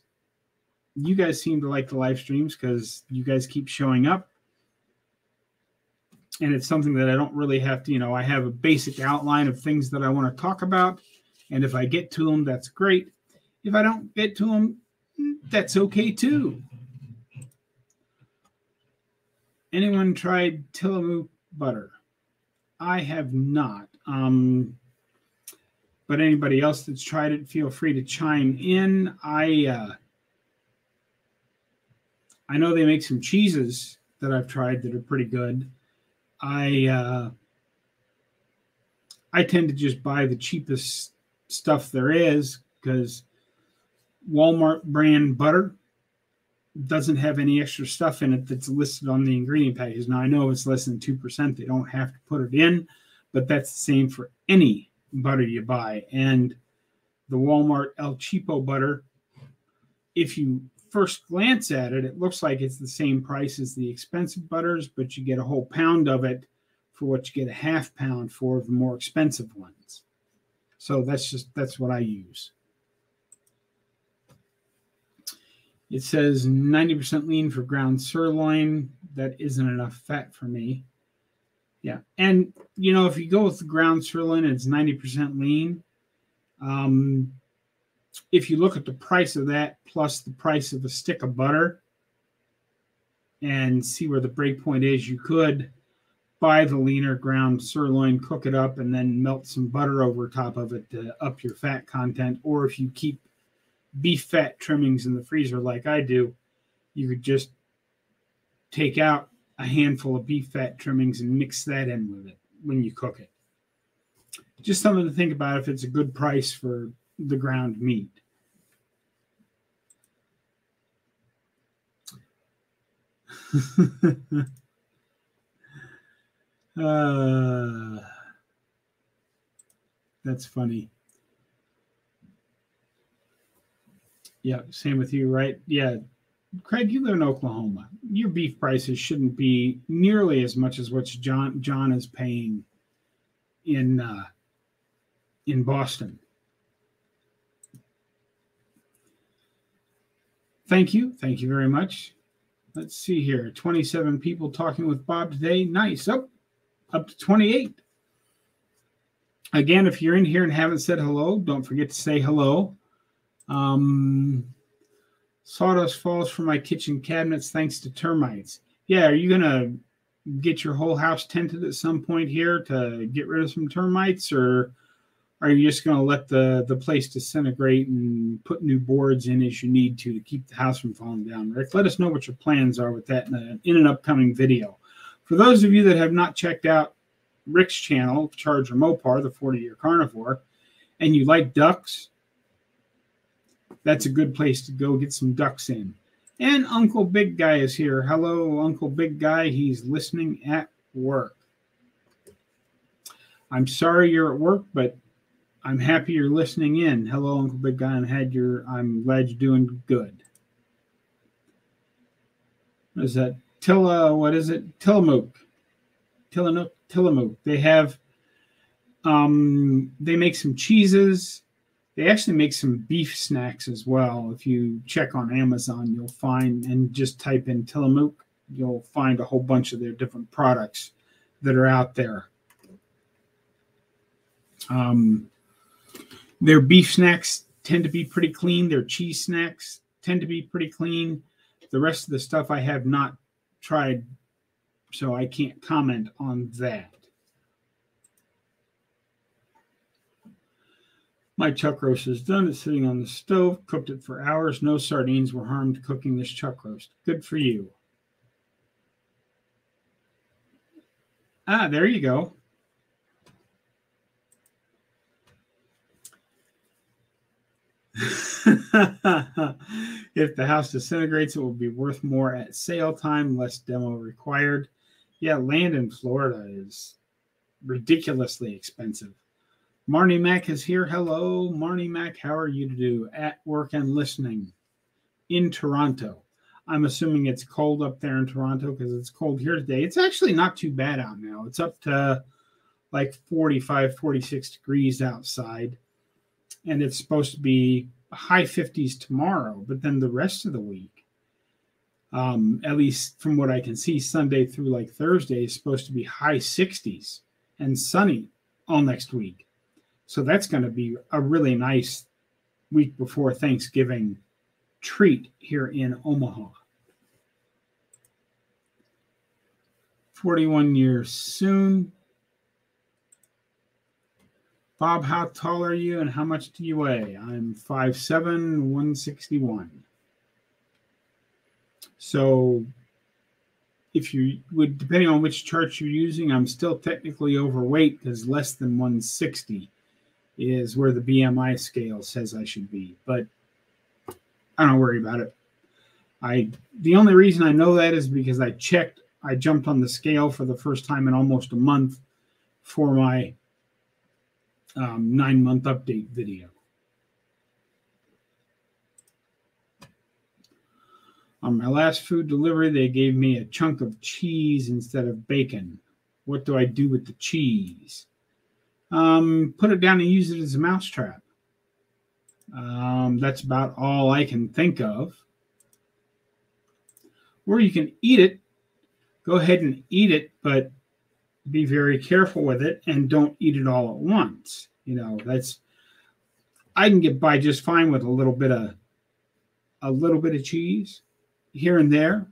You guys seem to like the live streams because you guys keep showing up. And it's something that I don't really have to, you know, I have a basic outline of things that I want to talk about. And if I get to them, that's great. If I don't get to them, that's okay too. Anyone tried Tillamook butter? I have not. Um, but anybody else that's tried it, feel free to chime in. I uh, I know they make some cheeses that I've tried that are pretty good. I uh, I tend to just buy the cheapest stuff there is because Walmart brand butter doesn't have any extra stuff in it that's listed on the ingredient package. Now I know it's less than 2%, they don't have to put it in, but that's the same for any butter you buy. And the Walmart El Cheapo butter, if you first glance at it, it looks like it's the same price as the expensive butters, but you get a whole pound of it for what you get a half pound for the more expensive ones. So that's just that's what I use. It says 90% lean for ground sirloin. That isn't enough fat for me. Yeah. And, you know, if you go with the ground sirloin, it's 90% lean. Um, if you look at the price of that plus the price of a stick of butter and see where the break point is, you could buy the leaner ground sirloin, cook it up, and then melt some butter over top of it to up your fat content. Or if you keep beef fat trimmings in the freezer like I do, you could just take out a handful of beef fat trimmings and mix that in with it when you cook it. Just something to think about if it's a good price for the ground meat. uh, that's funny. Yeah, same with you, right? Yeah. Craig, you live in Oklahoma. Your beef prices shouldn't be nearly as much as what John John is paying in uh, in Boston. Thank you. Thank you very much. Let's see here. 27 people talking with Bob today. Nice. Up, oh, up to 28. Again, if you're in here and haven't said hello, don't forget to say hello. Um, sawdust falls from my kitchen cabinets thanks to termites. Yeah, are you going to get your whole house tented at some point here to get rid of some termites or are you just going to let the the place disintegrate and put new boards in as you need to to keep the house from falling down rick let us know what your plans are with that in, a, in an upcoming video for those of you that have not checked out rick's channel charger mopar the 40 year carnivore and you like ducks that's a good place to go get some ducks in and uncle big guy is here hello uncle big guy he's listening at work i'm sorry you're at work but I'm happy you're listening in. Hello, Uncle Big Guy. I'm had your. I'm glad you're doing good. What is that? Tilla. What is it? Tillamook. Tillamook. Tillamook. They have. Um, they make some cheeses. They actually make some beef snacks as well. If you check on Amazon, you'll find and just type in Tillamook, you'll find a whole bunch of their different products that are out there. Um, their beef snacks tend to be pretty clean. Their cheese snacks tend to be pretty clean. The rest of the stuff I have not tried, so I can't comment on that. My chuck roast is done. It's sitting on the stove. Cooked it for hours. No sardines were harmed cooking this chuck roast. Good for you. Ah, there you go. if the house disintegrates, it will be worth more at sale time, less demo required. Yeah, land in Florida is ridiculously expensive. Marnie Mac is here. Hello, Marnie Mac. How are you to do? At work and listening in Toronto. I'm assuming it's cold up there in Toronto because it's cold here today. It's actually not too bad out now. It's up to like 45, 46 degrees outside and it's supposed to be high 50s tomorrow, but then the rest of the week, um, at least from what I can see, Sunday through like Thursday is supposed to be high 60s and sunny all next week. So that's going to be a really nice week before Thanksgiving treat here in Omaha. 41 years soon. Bob, how tall are you and how much do you weigh? I'm 5'7, 161. So if you would, depending on which chart you're using, I'm still technically overweight because less than 160 is where the BMI scale says I should be. But I don't worry about it. I the only reason I know that is because I checked. I jumped on the scale for the first time in almost a month for my um, nine month update video. On my last food delivery, they gave me a chunk of cheese instead of bacon. What do I do with the cheese? Um, put it down and use it as a mousetrap. Um, that's about all I can think of. Or you can eat it. Go ahead and eat it, but be very careful with it and don't eat it all at once. You know, that's I can get by just fine with a little bit of a little bit of cheese here and there.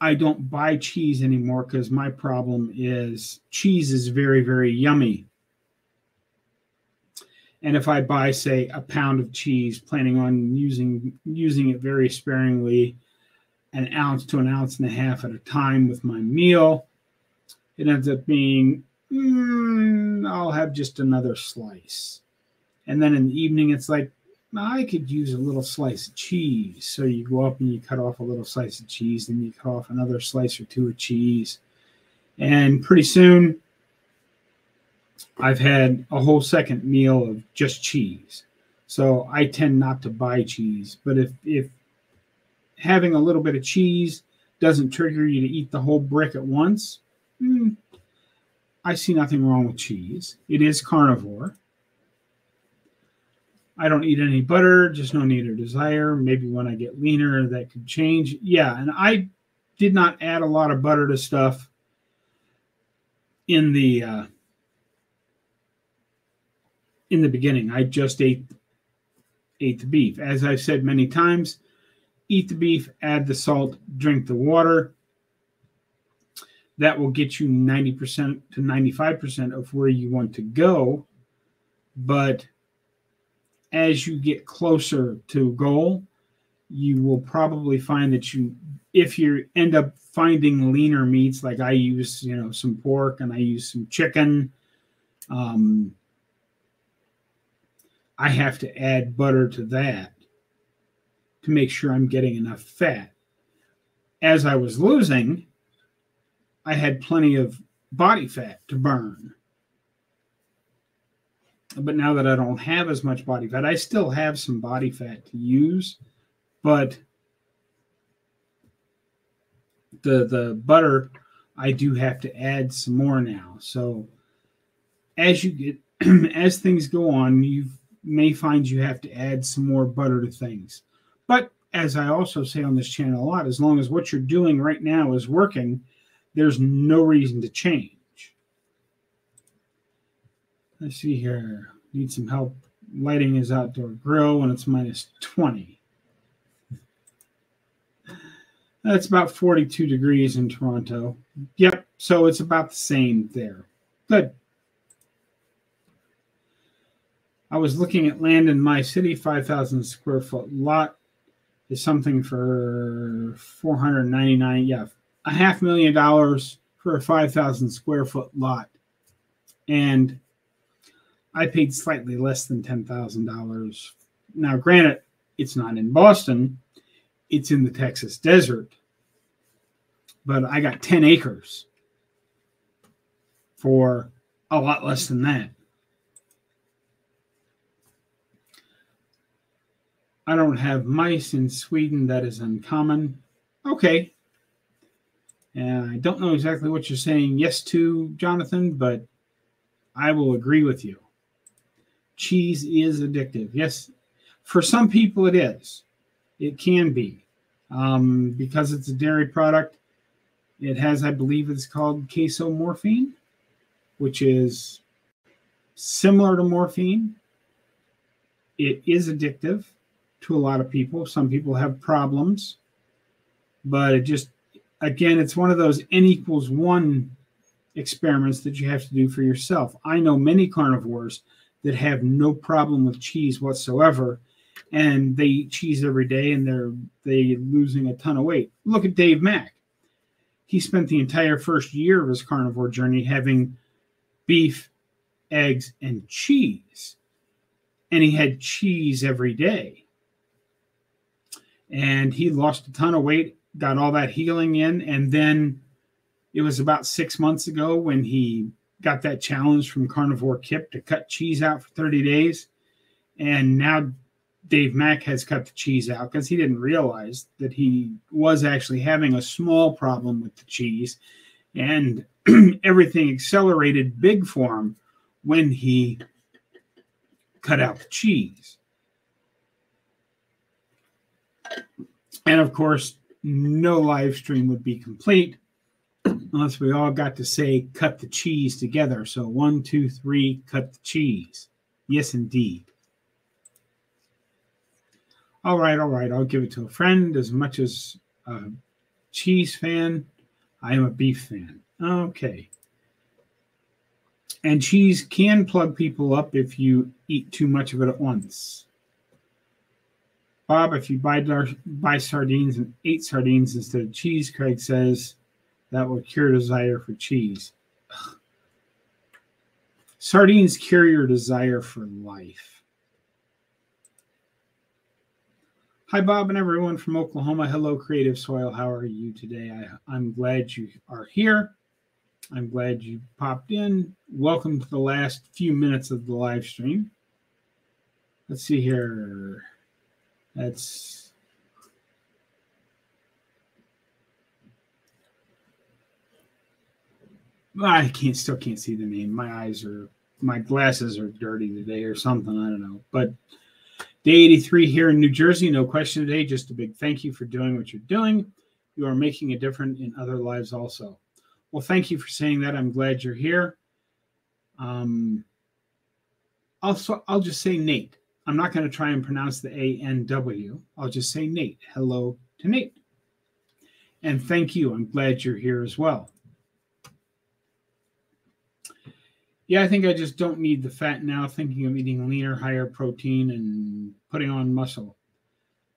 I don't buy cheese anymore because my problem is cheese is very, very yummy. And if I buy, say, a pound of cheese, planning on using using it very sparingly, an ounce to an ounce and a half at a time with my meal, it ends up being mm, I'll have just another slice. And then in the evening, it's like I could use a little slice of cheese. So you go up and you cut off a little slice of cheese, then you cut off another slice or two of cheese. And pretty soon, I've had a whole second meal of just cheese. So I tend not to buy cheese. But if, if having a little bit of cheese doesn't trigger you to eat the whole brick at once, hmm, I see nothing wrong with cheese. It is carnivore. I don't eat any butter, just no need or desire. Maybe when I get leaner, that could change. Yeah, and I did not add a lot of butter to stuff in the uh, in the beginning. I just ate ate the beef. As I've said many times, eat the beef, add the salt, drink the water. That will get you 90% to 95% of where you want to go. But as you get closer to goal, you will probably find that you, if you end up finding leaner meats, like I use, you know, some pork and I use some chicken, um, I have to add butter to that to make sure I'm getting enough fat. As I was losing, I had plenty of body fat to burn. But now that I don't have as much body fat, I still have some body fat to use, but the the butter I do have to add some more now. So as you get as things go on, you may find you have to add some more butter to things. But as I also say on this channel a lot, as long as what you're doing right now is working, there's no reason to change. Let's see here. Need some help lighting his outdoor grill when it's minus 20. That's about 42 degrees in Toronto. Yep, so it's about the same there. Good. I was looking at land in my city, 5,000 square foot lot is something for 499, yeah, a half million dollars for a 5,000 square foot lot. And I paid slightly less than $10,000. Now, granted, it's not in Boston, it's in the Texas desert, but I got 10 acres for a lot less than that. I don't have mice in Sweden. That is uncommon. Okay. And I don't know exactly what you're saying yes to, Jonathan, but I will agree with you. Cheese is addictive. Yes, for some people it is. It can be. Um, because it's a dairy product, it has, I believe it's called casomorphine, which is similar to morphine. It is addictive to a lot of people. Some people have problems, but it just, again, it's one of those n equals one experiments that you have to do for yourself. I know many carnivores that have no problem with cheese whatsoever and they eat cheese every day and they're they losing a ton of weight. Look at Dave Mac. he spent the entire first year of his carnivore journey having beef, eggs, and cheese. And he had cheese every day. And he lost a ton of weight, got all that healing in. And then it was about six months ago when he got that challenge from Carnivore Kip to cut cheese out for 30 days. And now Dave Mac has cut the cheese out because he didn't realize that he was actually having a small problem with the cheese. And everything accelerated big for him when he cut out the cheese. And of course, no live stream would be complete unless we all got to say cut the cheese together. So one, two, three, cut the cheese. Yes, indeed. All right, all right. I'll give it to a friend as much as a cheese fan. I am a beef fan. Okay. And cheese can plug people up if you eat too much of it at once. Bob, if you buy buy sardines and eat sardines instead of cheese, Craig says that will cure desire for cheese. Sardines cure your desire for life. Hi, Bob, and everyone from Oklahoma. Hello, Creative Soil. How are you today? I, I'm glad you are here. I'm glad you popped in. Welcome to the last few minutes of the live stream. Let's see here. That's I can't still can't see the name. My eyes are my glasses are dirty today or something. I don't know. But day 83 here in New Jersey, no question today. Just a big thank you for doing what you're doing. You are making a difference in other lives also. Well, thank you for saying that. I'm glad you're here. Um, also, I'll just say Nate. I'm not going to try and pronounce the A N W. I'll just say Nate. Hello to Nate. And thank you. I'm glad you're here as well. Yeah, I think I just don't need the fat now, thinking of eating leaner, higher protein, and putting on muscle.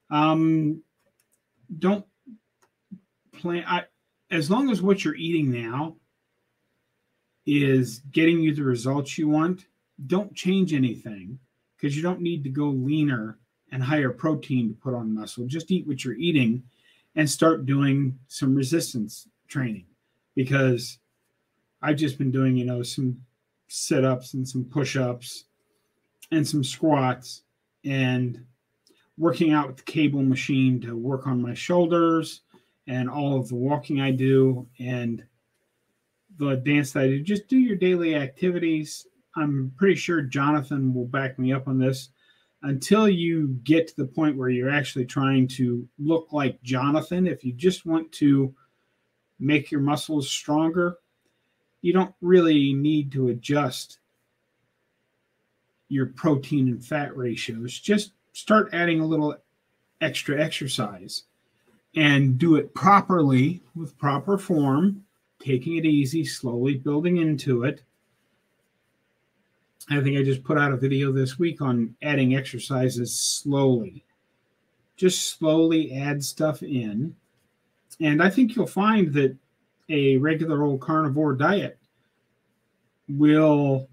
Um, don't plan. I, as long as what you're eating now is getting you the results you want, don't change anything because you don't need to go leaner and higher protein to put on muscle. Just eat what you're eating and start doing some resistance training because I've just been doing, you know, some sit ups and some push ups and some squats and working out with the cable machine to work on my shoulders and all of the walking I do and the dance that I do. Just do your daily activities. I'm pretty sure Jonathan will back me up on this. Until you get to the point where you're actually trying to look like Jonathan, if you just want to make your muscles stronger, you don't really need to adjust your protein and fat ratios. Just start adding a little extra exercise and do it properly with proper form, taking it easy, slowly building into it. I think I just put out a video this week on adding exercises slowly. Just slowly add stuff in. And I think you'll find that a regular old carnivore diet will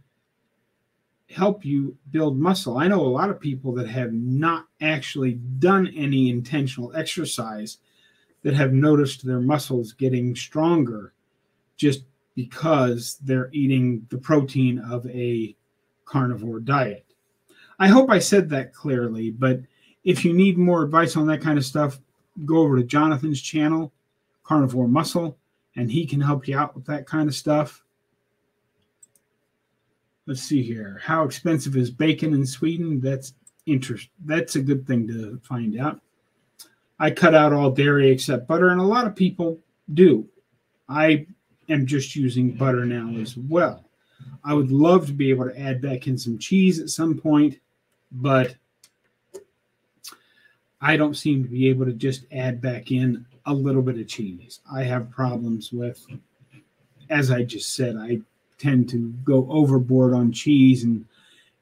help you build muscle. I know a lot of people that have not actually done any intentional exercise that have noticed their muscles getting stronger just because they're eating the protein of a carnivore diet. I hope I said that clearly, but if you need more advice on that kind of stuff, go over to Jonathan's channel, Carnivore Muscle and he can help you out with that kind of stuff. Let's see here. How expensive is bacon in Sweden? That's interest. That's a good thing to find out. I cut out all dairy except butter, and a lot of people do. I am just using butter now as well. I would love to be able to add back in some cheese at some point, but I don't seem to be able to just add back in a little bit of cheese. I have problems with, as I just said, I tend to go overboard on cheese and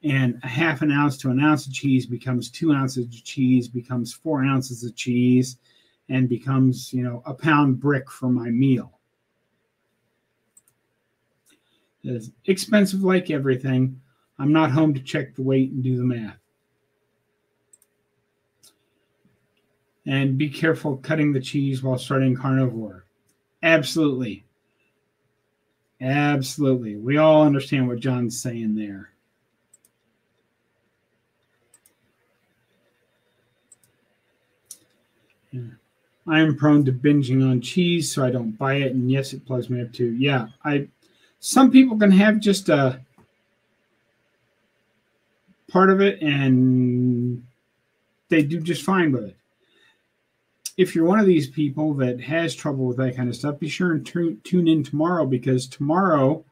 and a half an ounce to an ounce of cheese becomes two ounces of cheese becomes four ounces of cheese and becomes you know a pound brick for my meal. It's expensive like everything. I'm not home to check the weight and do the math. And be careful cutting the cheese while starting carnivore. Absolutely. Absolutely. We all understand what John's saying there. Yeah. I am prone to binging on cheese, so I don't buy it. And yes, it plugs me up too. Yeah, I. Some people can have just a part of it, and they do just fine with it. If you're one of these people that has trouble with that kind of stuff, be sure and t- tune in tomorrow because tomorrow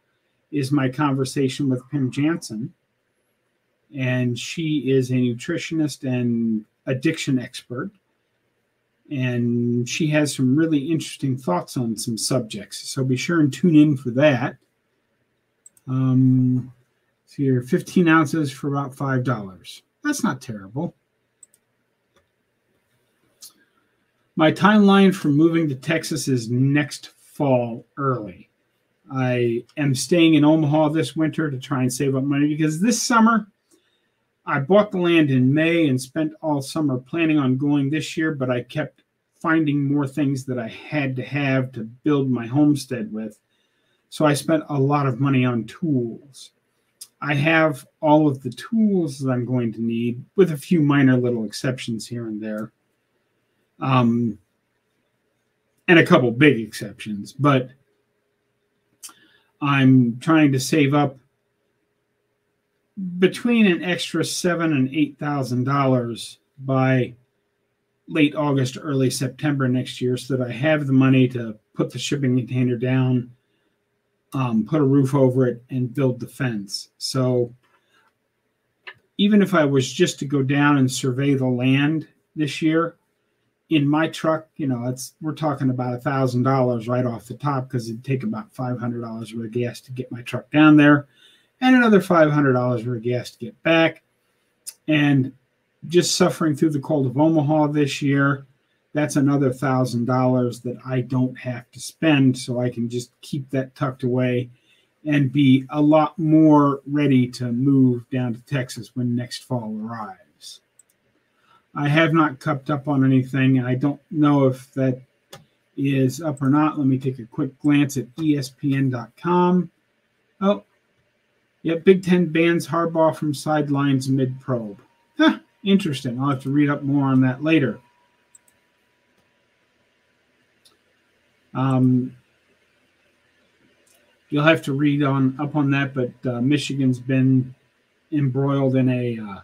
is my conversation with Pim Jansen, and she is a nutritionist and addiction expert and she has some really interesting thoughts on some subjects. So be sure and tune in for that. Um, so you're 15 ounces for about five dollars. That's not terrible. My timeline for moving to Texas is next fall early. I am staying in Omaha this winter to try and save up money because this summer I bought the land in May and spent all summer planning on going this year, but I kept finding more things that I had to have to build my homestead with. So I spent a lot of money on tools. I have all of the tools that I'm going to need, with a few minor little exceptions here and there. Um, and a couple big exceptions, but I'm trying to save up between an extra seven and eight thousand dollars by late August, early September next year, so that I have the money to put the shipping container down, um, put a roof over it, and build the fence. So even if I was just to go down and survey the land this year, in my truck, you know, it's we're talking about a thousand dollars right off the top because it'd take about five hundred dollars worth of gas to get my truck down there, and another five hundred dollars worth of gas to get back. And just suffering through the cold of Omaha this year, that's another thousand dollars that I don't have to spend, so I can just keep that tucked away and be a lot more ready to move down to Texas when next fall arrives. I have not cupped up on anything, and I don't know if that is up or not. Let me take a quick glance at ESPN.com. Oh, yeah, Big Ten bans Harbaugh from sidelines mid probe. Huh, interesting. I'll have to read up more on that later. Um, you'll have to read on up on that, but uh, Michigan's been embroiled in a uh,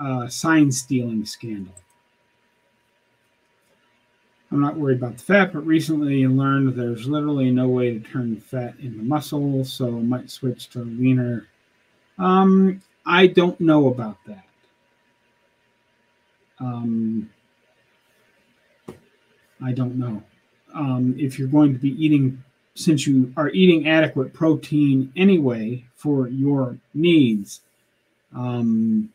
uh, sign stealing scandal. I'm not worried about the fat, but recently I learned there's literally no way to turn fat into muscle, so I might switch to leaner. Um, I don't know about that. Um, I don't know. Um, if you're going to be eating, since you are eating adequate protein anyway for your needs, um,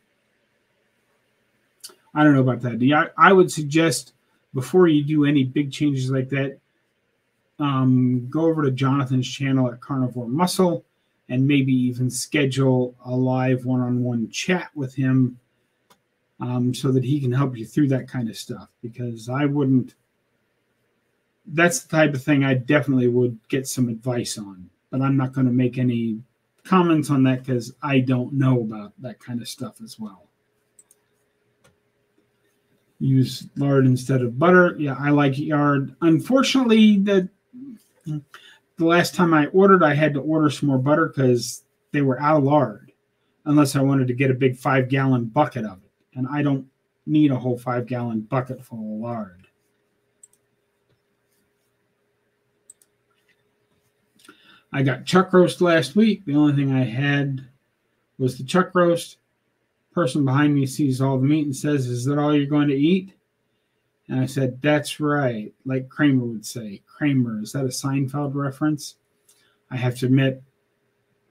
I don't know about that. I, I would suggest before you do any big changes like that, um, go over to Jonathan's channel at Carnivore Muscle and maybe even schedule a live one on one chat with him um, so that he can help you through that kind of stuff. Because I wouldn't, that's the type of thing I definitely would get some advice on. But I'm not going to make any comments on that because I don't know about that kind of stuff as well. Use lard instead of butter. Yeah, I like yard. Unfortunately, the the last time I ordered, I had to order some more butter because they were out of lard, unless I wanted to get a big five gallon bucket of it. And I don't need a whole five gallon bucket full of lard. I got chuck roast last week. The only thing I had was the chuck roast. Person behind me sees all the meat and says, Is that all you're going to eat? And I said, That's right. Like Kramer would say. Kramer, is that a Seinfeld reference? I have to admit,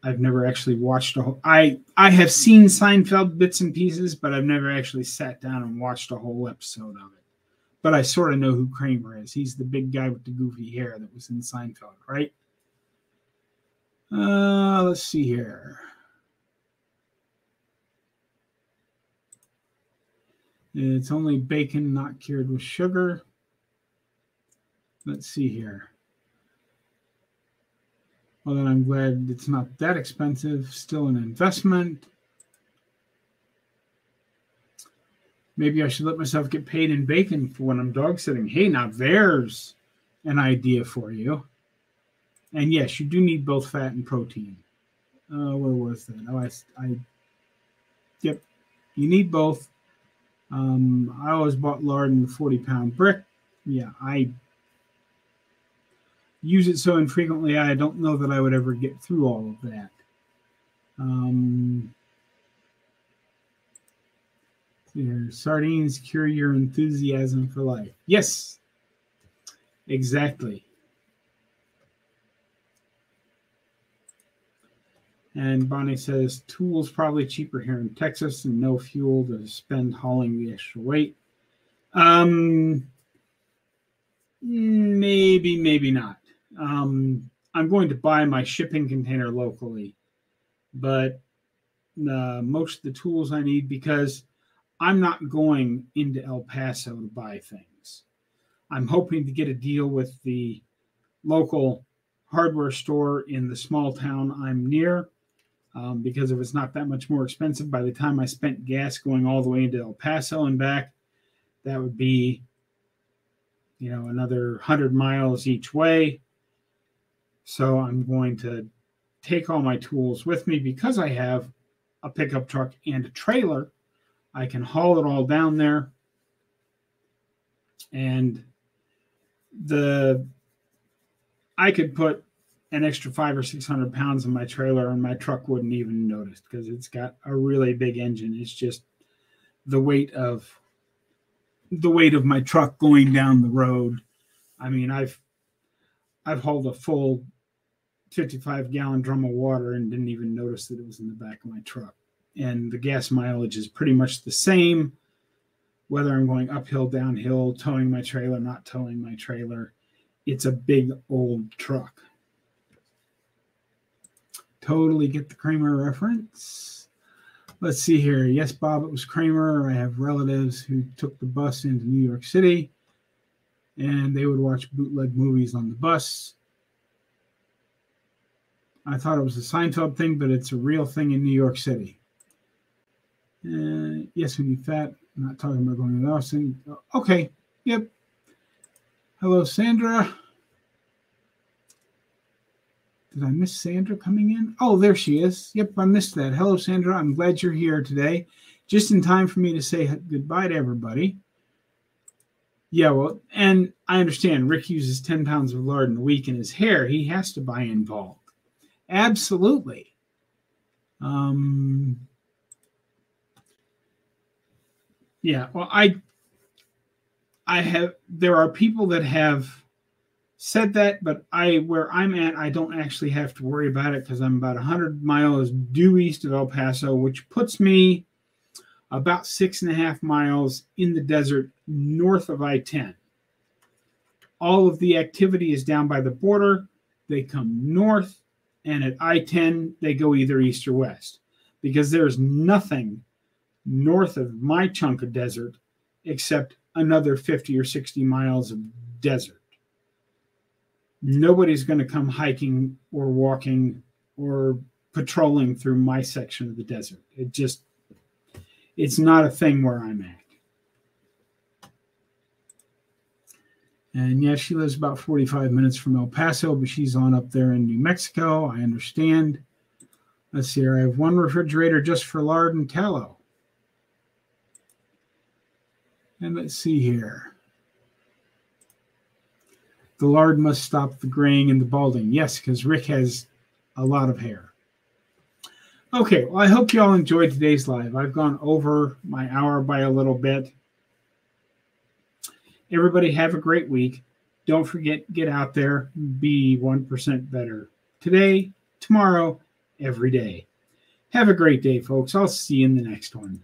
I've never actually watched a whole I I have seen Seinfeld bits and pieces, but I've never actually sat down and watched a whole episode of it. But I sort of know who Kramer is. He's the big guy with the goofy hair that was in Seinfeld, right? Uh, let's see here. It's only bacon not cured with sugar. Let's see here. Well, then I'm glad it's not that expensive. Still an investment. Maybe I should let myself get paid in bacon for when I'm dog sitting. Hey, now there's an idea for you. And yes, you do need both fat and protein. Uh, where was that? Oh, I, I, yep, you need both. Um, I always bought lard in the 40 pound brick. Yeah, I use it so infrequently, I don't know that I would ever get through all of that. Um, here, sardines cure your enthusiasm for life. Yes, exactly. And Bonnie says tools probably cheaper here in Texas and no fuel to spend hauling the extra weight. Um, maybe, maybe not. Um, I'm going to buy my shipping container locally, but uh, most of the tools I need because I'm not going into El Paso to buy things. I'm hoping to get a deal with the local hardware store in the small town I'm near um, because if it's not that much more expensive by the time I spent gas going all the way into El Paso and back, that would be, you know, another 100 miles each way. So I'm going to take all my tools with me because I have a pickup truck and a trailer. I can haul it all down there. And the I could put an extra five or six hundred pounds in my trailer and my truck wouldn't even notice because it's got a really big engine. It's just the weight of the weight of my truck going down the road. I mean, I've I've hauled a full 55 gallon drum of water and didn't even notice that it was in the back of my truck. And the gas mileage is pretty much the same, whether I'm going uphill, downhill, towing my trailer, not towing my trailer. It's a big old truck. Totally get the Kramer reference. Let's see here. Yes, Bob, it was Kramer. I have relatives who took the bus into New York City and they would watch bootleg movies on the bus. I thought it was a Seinfeld thing, but it's a real thing in New York City. Uh, yes, we need fat. I'm not talking about going to Austin. Okay. Yep. Hello, Sandra. Did I miss Sandra coming in? Oh, there she is. Yep, I missed that. Hello, Sandra. I'm glad you're here today. Just in time for me to say goodbye to everybody. Yeah, well, and I understand Rick uses 10 pounds of lard in a week in his hair. He has to buy in bulk. Absolutely. Um, yeah, well, I I have there are people that have said that, but I where I'm at, I don't actually have to worry about it because I'm about 100 miles due east of El Paso, which puts me about six and a half miles in the desert north of I 10. All of the activity is down by the border. They come north, and at I 10, they go either east or west because there's nothing north of my chunk of desert except another 50 or 60 miles of desert nobody's going to come hiking or walking or patrolling through my section of the desert. It just, it's not a thing where I'm at. And yeah, she lives about 45 minutes from El Paso, but she's on up there in New Mexico. I understand. Let's see here. I have one refrigerator just for lard and tallow. And let's see here. The lard must stop the graying and the balding. Yes, because Rick has a lot of hair. Okay, well, I hope you all enjoyed today's live. I've gone over my hour by a little bit. Everybody have a great week. Don't forget, get out there, be 1% better today, tomorrow, every day. Have a great day, folks. I'll see you in the next one.